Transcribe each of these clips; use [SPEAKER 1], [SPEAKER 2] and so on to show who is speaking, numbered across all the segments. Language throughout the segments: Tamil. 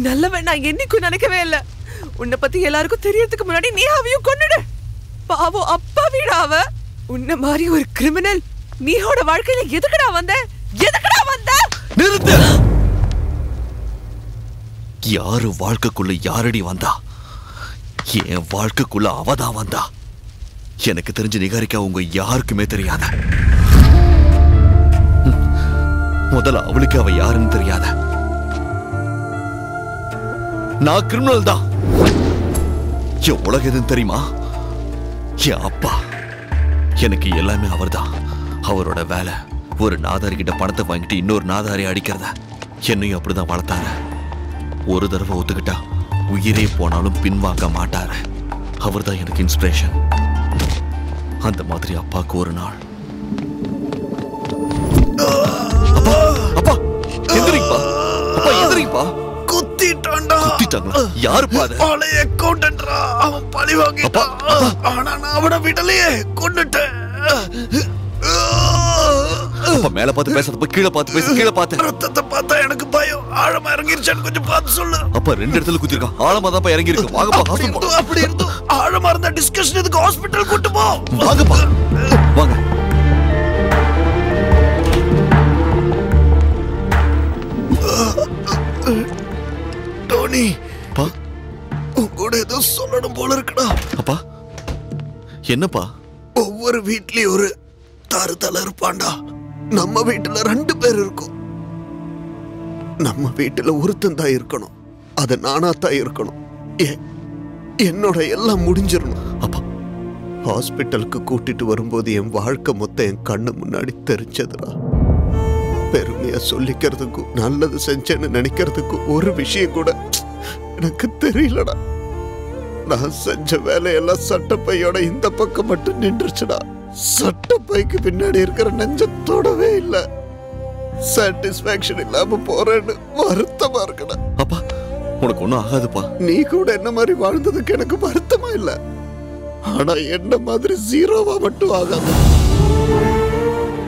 [SPEAKER 1] நல்லவன் நான் என்னைக்கும் நினைக்கவே இல்ல. உன்னை பத்தி எல்லாருக்கும் தெரியறதுக்கு முன்னாடி நீ அவையும் கொண்டுடு பாவம் அப்பா வீடாவ உன்ன மாதிரி ஒரு கிரிமினல் நீயோட வாழ்க்கையில எதுக்குடா வந்த? எதுக்குடா வந்த?
[SPEAKER 2] நிறுத்து! யாரு வாழ்க்கைக்குள்ள யாரடி வந்தா? என் வாழ்க்கைக்குள்ள அவதான் வந்தா. எனக்கு தெரிஞ்ச நிகாரிக்கா உங்க யாருக்குமே தெரியாத. முதல்ல அவளுக்கு அவ யாருன்னு தெரியாத. நான் கிரிமினல் தான். என் உலக எதுன்னு தெரியுமா? என் அப்பா. எனக்கு எல்லாமே அவர்தான். அவரோட வேலை ஒரு நாதாரி கிட்ட பணத்தை வாங்கிட்டு இன்னொரு நாதாரி அடிக்கிறத. என்னையும் அப்படிதான் வளர்த்தாரு. ஒரு தடவை ஒத்துக்கிட்டா உயிரே போனாலும் பின்வாங்க மாட்டாரு. அவர்தான் எனக்கு இன்ஸ்பிரேஷன் அந்த மாதிரி அப்பாவுக்கு ஒரு நாள். அப்பா அப்பா எந்திரிப்பா அப்பா எந்திரிப்பா குத்திட்டாங்களா யாருப்பா அது?
[SPEAKER 3] பழைய அக்கௌண்டன்ட்ரா அவன் பழி வாங்கிட்டான் ஆனா நான் அவனை விடலையே கொண்டுட்டேன்.
[SPEAKER 2] அப்பா மேல பார்த்து பேசாதப்ப கீழே பார்த்து பேசு கீழே பார்த்து.
[SPEAKER 3] ரத்தத்தை பார்த்தா எனக்கு பயம். ஆழமா இறங்கிருச்சான்னு கொஞ்சம் பார்த்து சொல்லு.
[SPEAKER 2] அப்பா ரெண்டு இடத்துல குத்திருக்கான். ஆழமா தான் இறங்கி இருக்கு வாங்கப்பா
[SPEAKER 3] அப்படி
[SPEAKER 2] ஹாஸ்பிட்டல்
[SPEAKER 3] இருந்தும் அப்படி இருந்தும். ஆழமா இருந்த டிஸ்கஷன் இதுக்கு ஹாஸ்பிட்டல் கூட்டு போ.
[SPEAKER 2] வாங்கப்பா. வாங்க.
[SPEAKER 3] டோனி.
[SPEAKER 2] அப்பா.
[SPEAKER 3] உங்களோட ஏதோ சொல்லணும் போல இருக்குடா.
[SPEAKER 2] அப்பா. என்னப்பா?
[SPEAKER 3] ஒவ்வொரு வீட்லயும் ஒரு தருதல இருப்பான்டா. நம்ம வீட்டுல ரெண்டு பேர் இருக்கும். நம்ம வீட்டுல ஒருத்தன் தான் இருக்கணும். அது நானா தான் இருக்கணும் என்னோட எல்லாம் முடிஞ்சிடணும்.
[SPEAKER 2] அப்பா.
[SPEAKER 3] ஹாஸ்பிட்டலுக்கு கூட்டிட்டு வரும்போது என் வாழ்க்கை மொத்தம் என் கண்ணு முன்னாடி தெரிஞ்சதுடா. பெருமையா சொல்லிக்கிறதுக்கும் நல்லது செஞ்சேன்னு நினைக்கிறதுக்கும் ஒரு விஷயம் கூட எனக்கு தெரியலடா. நான் செஞ்ச வேலையெல்லாம் சட்டப்பையோட இந்த பக்கம் மட்டும் நின்றுச்சுடா. சட்டப்பைக்கு பின்னாடி இருக்கிற நெஞ்ச தொடவே இல்ல. சாட்டிஸ்பாக்சன் இல்லாம போறேன்னு வருத்தமா இருக்குடா.
[SPEAKER 2] அப்பா உனக்கு ஒண்ணும் ஆகாதுப்பா.
[SPEAKER 3] நீ கூட என்ன மாதிரி வாழ்ந்ததுக்கு எனக்கு வருத்தமா இல்ல. ஆனா என்ன மாதிரி ஜீரோவா மட்டும் ஆகாது.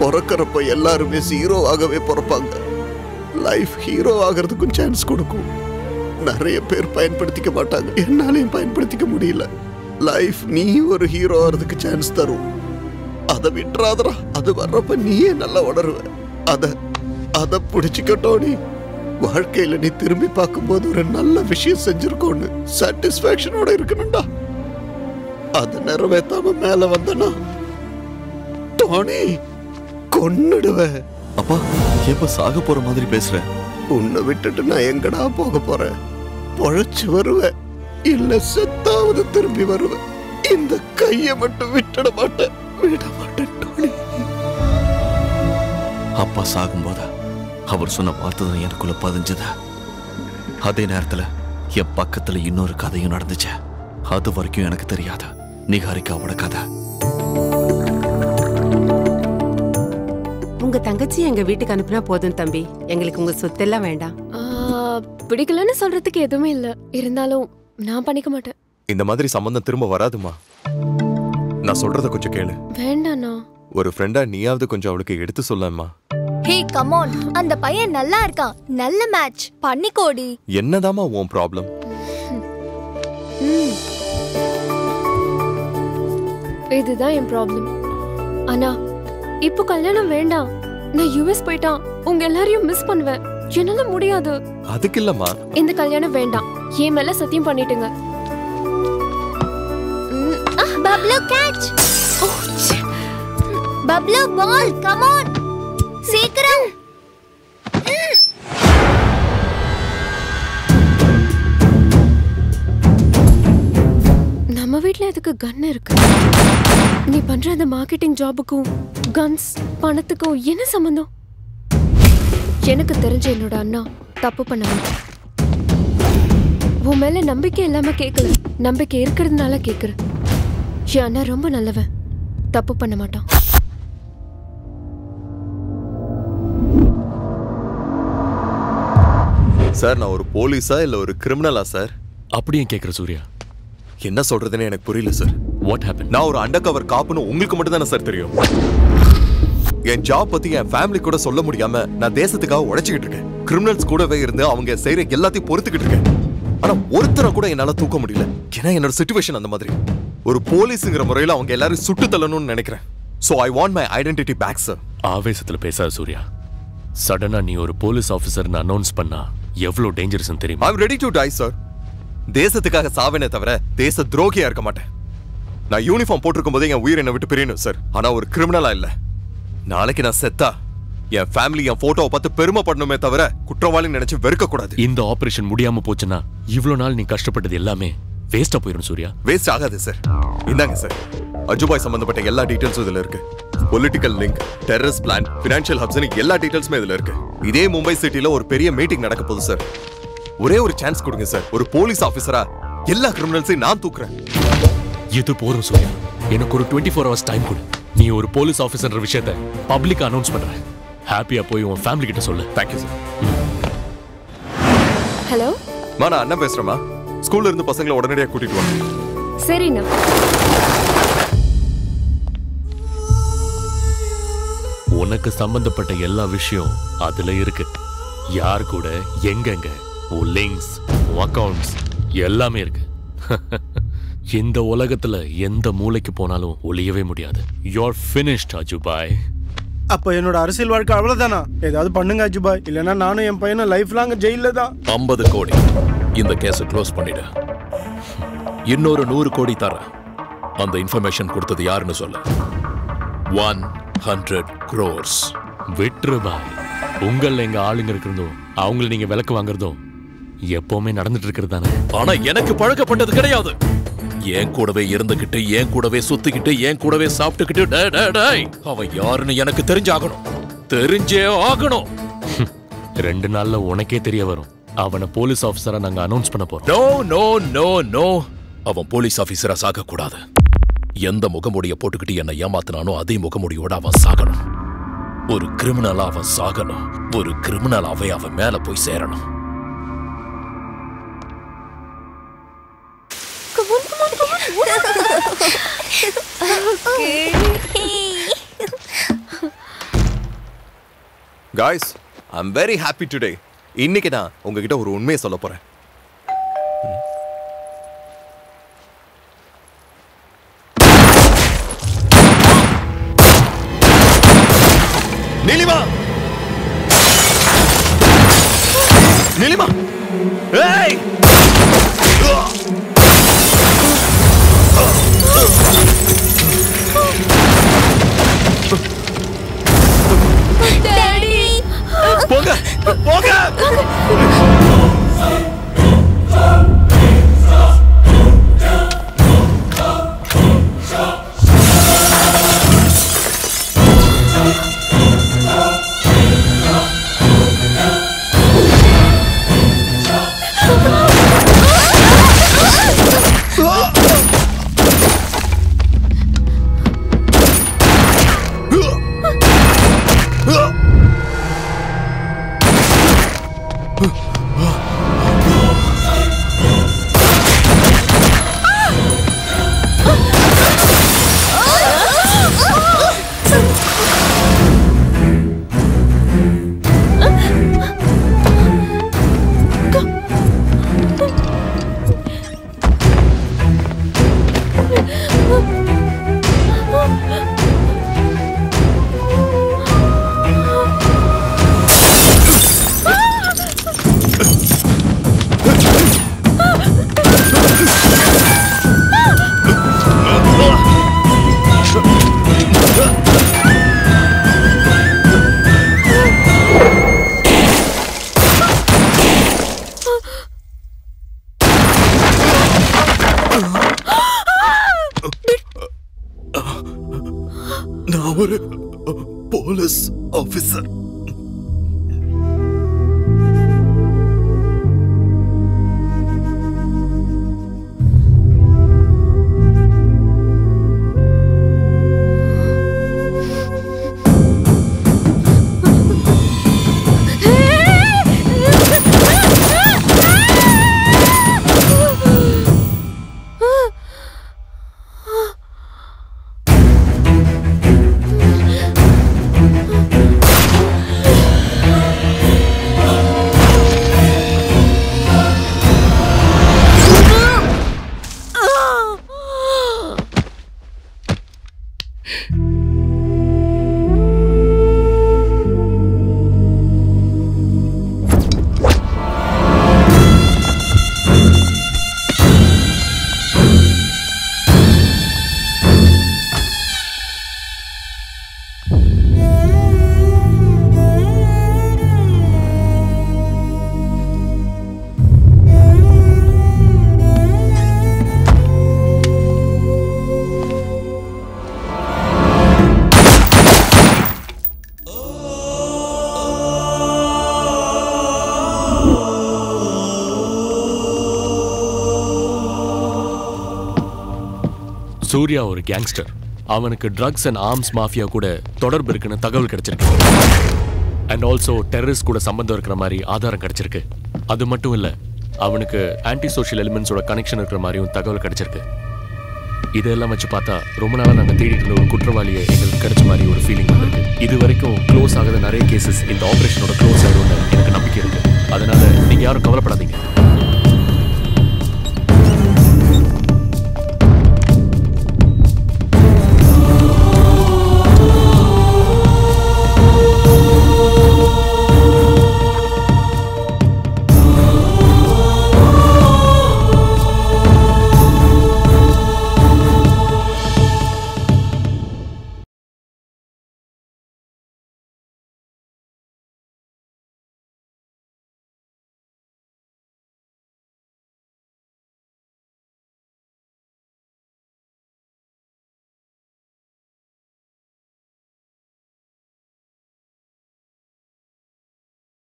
[SPEAKER 3] பிறக்கிறப்ப எல்லாருமே ஹீரோவாகவே பிறப்பாங்க. லைஃப் ஹீரோ ஆகிறதுக்கும் சான்ஸ் கொடுக்கும். நிறைய பேர் பயன்படுத்திக்க மாட்டாங்க. என்னாலையும் பயன்படுத்திக்க முடியல. லைஃப் நீ ஒரு ஹீரோ ஆகிறதுக்கு சான்ஸ் தரும். அதை விட்டுறாதரா அது வர்றப்ப நீயே நல்லா உணருவ. அதை அதை பிடிச்சிக்கட்டோ நீ. வாழ்க்கையில நீ திரும்பி பார்க்கும்போது ஒரு நல்ல விஷயம் செஞ்சிருக்கோன்னு சாட்டிஸ்ஃபேக்ஷனோட இருக்கணும்டா. அதை நிறைவேற்றாம மேல வந்தனா டோனி கொன்னுடுவேன்
[SPEAKER 2] அப்பா எப்ப சாக போற மாதிரி பேசுற?
[SPEAKER 3] உன்னை விட்டுட்டு நான் எங்கடா போக போறேன் பொழைச்சு வருவேன் இல்ல செத்தாவது திரும்பி வருவேன் இந்த கையை மட்டும் விட்டுட மாட்டேன். விட மாட்டேன் டோனி
[SPEAKER 2] அப்பா சாகும்போது? அவர் சொன்ன வார்த்தை தான் எனக்குள்ள பதிஞ்சது? அதே நேரத்துல என் பக்கத்துல இன்னொரு கதையும் நடந்துச்சு. அது வரைக்கும் எனக்கு தெரியாது? நிகாரிக்காவோட கதை.
[SPEAKER 4] உங்க தங்கச்சி எங்க வீட்டுக்கு அனுப்புனா போதும் தம்பி. எங்களுக்கு உங்க சொத்தெல்லாம் வேண்டாம்.
[SPEAKER 5] பிடிக்கலன்னு சொல்றதுக்கு எதுவுமே இல்ல. இருந்தாலும் நான் பண்ணிக்க மாட்டேன்.
[SPEAKER 6] இந்த மாதிரி சம்பந்தம் திரும்ப வராதுமா? நான் சொல்றத கொஞ்சம் கேளு.
[SPEAKER 5] வேண்டாண்ணா.
[SPEAKER 6] ஒரு ஃப்ரெண்டா நீயாவது கொஞ்சம் அவளுக்கு எடுத்து சொல்லம்மா.
[SPEAKER 7] ஹே கமான் அந்த பையன் நல்லா இருக்கான். நல்ல மேட்ச் பண்ணிக்கோடி.
[SPEAKER 6] என்னதாம்மா உன் ப்ராப்ளம்.
[SPEAKER 5] இதுதான் என் ப்ராப்ளம் அண்ணா இப்போ கல்யாணம் வேண்டாம். நான் யுஎஸ் போயிட்டான். உங்க எல்லாரையும் மிஸ் பண்ணுவேன். என்னால முடியாது.
[SPEAKER 6] அதுக்கு இல்லம்மா.
[SPEAKER 5] இந்த கல்யாணம் வேண்டாம். என் மேல சத்தியம் பண்ணிட்டுங்க.
[SPEAKER 7] Bablu catch Bablu ball come on சீக்கிரம்.
[SPEAKER 5] நம்ம வீட்ல எதுக்கு கன் இருக்கு? நீ பண்ற அந்த மார்க்கெட்டிங் ஜாபுக்கும் கன்ஸ் பணத்துக்கும் என்ன சம்பந்தம்? எனக்கு தெரிஞ்ச என்னோட அண்ணா தப்பு பண்ண மாட்டான் உன் மேல நம்பிக்கை இல்லாம கேட்கல நம்பிக்கை இருக்கிறதுனால கேக்குற. என் அண்ணா ரொம்ப நல்லவன். தப்பு பண்ண மாட்டான்.
[SPEAKER 6] சார் நான் ஒரு போலீஸா இல்ல ஒரு கிரிமினலா சார்?
[SPEAKER 8] அப்படியே கேக்குற சூர்யா.
[SPEAKER 6] என்ன சொல்றதுன்னு எனக்கு புரியல சார்.
[SPEAKER 8] வாட் ஹேப்பன்
[SPEAKER 6] நான் ஒரு அண்டர் கவர் காப்புன்னு உங்களுக்கு மட்டும் தானே சார் தெரியும். என் ஜாப் பத்தி என் ஃபேமிலி கூட சொல்ல முடியாம நான் தேசத்துக்காக உழைச்சிக்கிட்டு இருக்கேன். கிரிமினல்ஸ் கூடவே இருந்து அவங்க செய்யற எல்லாத்தையும் பொறுத்துக்கிட்டு இருக்கேன். ஆனா ஒருத்தரை கூட என்னால தூக்க முடியல. ஏன்னா என்னோட சுச்சுவேஷன் அந்த மாதிரி. ஒரு போலீஸ்ங்கிற முறையில அவங்க எல்லாரும் சுட்டு தள்ளணும்னு நினைக்கிறேன். So I want my identity back sir
[SPEAKER 8] ஆவேசத்துல பேசாத சூர்யா. சடனா நீ ஒரு போலீஸ் ஆபீசர்னு அனௌன்ஸ் பண்ணா எவ்வளவு டேஞ்சரஸ் தெரியுமா?
[SPEAKER 6] I'm ready to die sir தேசத்துக்காக சாவேனே தவிர தேச துரோகியா இருக்க மாட்டேன். நான் யூனிஃபார்ம் போட்டிருக்கும் போதே என் உயிர் என்னை விட்டு பிரியணும் சார் ஆனா ஒரு கிரிமினலா இல்ல. நாளைக்கு நான் செத்தா என் ஃபேமிலி என் போட்டோவை பார்த்து பெருமைப்படணுமே தவிர குற்றவாளி நினைச்சு வெறுக்க கூடாது
[SPEAKER 8] இந்த ஆபரேஷன் முடியாம போச்சுன்னா இவ்வளவு நாள் நீ கஷ்டப்பட்டது எல்லாமே வேஸ்டா போயிடும் சூர்யா.
[SPEAKER 6] வேஸ்ட் ஆகாது சார் இந்தாங்க சார் அஜுபாய் சம்பந்தப்பட்ட எல்லா டீடைல்ஸும் இதுல இருக்கு. Political link terrorist plan financial ஹப்ஸ்னு எல்லா டீடைல்ஸுமே இதுல இருக்கு. இதே மும்பை சிட்டில ஒரு பெரிய மீட்டிங் நடக்க போகுது சார் ஒரே ஒரு சான்ஸ் கொடுங்க சார் ஒரு போலீஸ் ஆபீசரா எல்லா கிரிமினல்ஸையும் நான் தூக்குறேன்.
[SPEAKER 8] இது போதும் சூர்யா? எனக்கு ஒரு டுவெண்ட்டி ஃபோர் ஹவர்ஸ் டைம் கொடு. நீ ஒரு போலீஸ் ஆஃபீஸர்ன்ற விஷயத்த பப்ளிக் அனௌன்ஸ் பண்ற. ஹாப்பியா போய் உன் ஃபேமிலி கிட்ட சொல்லு.
[SPEAKER 6] தேங்க்யூ சார்
[SPEAKER 5] ஹலோ
[SPEAKER 6] மா நான் அண்ணன் பேசுறேம்மா. ஸ்கூல்ல இருந்து பசங்களை உடனடியாக கூட்டிட்டு வாங்க.
[SPEAKER 5] சரிண்ணா
[SPEAKER 8] உனக்கு சம்பந்தப்பட்ட எல்லா விஷயம் அதுல இருக்கு. யார் கூட எங்கெங்க உன் லிங்க்ஸ் அக்கவுண்ட்ஸ் எல்லாமே இருக்கு. இந்த உலகத்துல எந்த மூலைக்கு போனாலும் ஒளியவே முடியாது. You are finished Ajubhai.
[SPEAKER 9] அப்ப என்னோட அரசியல் வாழ்க்கை அவ்வளவுதானா? ஏதாவது பண்ணுங்க அஜுபாய். இல்லைன்னா நானும் என் பையனும் லைஃப் லாங் ஜெயில தான்.
[SPEAKER 10] ஐம்பது கோடி. இந்த கேஸை க்ளோஸ் பண்ணிடு. இன்னொரு நூறு கோடி தரேன் அந்த இன்ஃபர்மேஷன் கொடுத்தது யாருன்னு சொல்லு. ஒன் ஹண்ட்ரட் க்ரோர்ஸ்
[SPEAKER 8] விட்டுரு பாய் உங்கள எங்க ஆளுங்க இருக்கிறதும் அவங்கள நீங்க விளக்கு வாங்குறதும் எப்பவுமே நடந்துட்டு இருக்கிறது தானே?
[SPEAKER 10] ஆனா எனக்கு பழக்கப்பட்டது கிடையாது. என் கூடவே இருந்துகிட்டு என் கூடவே சுத்திக்கிட்டு என் கூடவே சாப்பிட்டுக்கிட்டு அவன் யாருன்னு எனக்கு தெரிஞ்சாகணும். தெரிஞ்சே ஆகணும்.
[SPEAKER 8] ரெண்டு நாள்ல உனக்கே தெரிய வரும். அவனை போலீஸ் ஆபீசரா நாங்க அனௌன்ஸ் பண்ண போறோம்.
[SPEAKER 10] நோ நோ நோ நோ அவன் போலீஸ் ஆபீசரா சாக கூடாது எந்த முகமுடிய போட்டுக்கிட்டு என்னை ஏமாத்தினானோ அதே முகமுடியோட அவன் சாகணும். ஒரு கிரிமினலா அவன் சாகணும். ஒரு கிரிமினலாவே அவன் மேல போய் சேரணும்.
[SPEAKER 6] guys I am very happy today இன்னைக்கு நான் உங்ககிட்ட ஒரு உண்மையை சொல்ல போறேன் நீலிமா நீலிமா ஏய் நான் ஒரு और पुलिस
[SPEAKER 5] ऑफिसर
[SPEAKER 8] சூர்யா ஒரு கேங்ஸ்டர் அவனுக்கு ட்ரக்ஸ் அண்ட் ஆர்ம்ஸ் மாஃபியா கூட தொடர்பு இருக்குன்னு தகவல் கிடைச்சிருக்கு. அண்ட் ஆல்சோ டெரரிஸ்ட் கூட சம்பந்தம் இருக்கிற மாதிரி ஆதாரம் கிடைச்சிருக்கு. அது மட்டும் இல்லை அவனுக்கு ஆன்டி சோஷியல் எலிமெண்ட்ஸோட கனெக்ஷன் இருக்கிற மாதிரியும் தகவல் கிடைச்சிருக்கு. இதெல்லாம் வச்சு பார்த்தா ரொம்ப நாளாக நாங்கள் தேடிட்டு இருந்த ஒரு குற்றவாளியை எங்களுக்கு கிடைச்ச மாதிரி ஒரு ஃபீலிங் வந்திருக்கு. இது வரைக்கும் க்ளோஸ் ஆகாத நிறைய கேசஸ் இந்த ஆப்ரேஷனோட க்ளோஸ் ஆயிடும்னு எனக்கு நம்பிக்கை இருக்கு. அதனால நீங்கள் யாரும் கவலைப்படாதீங்க.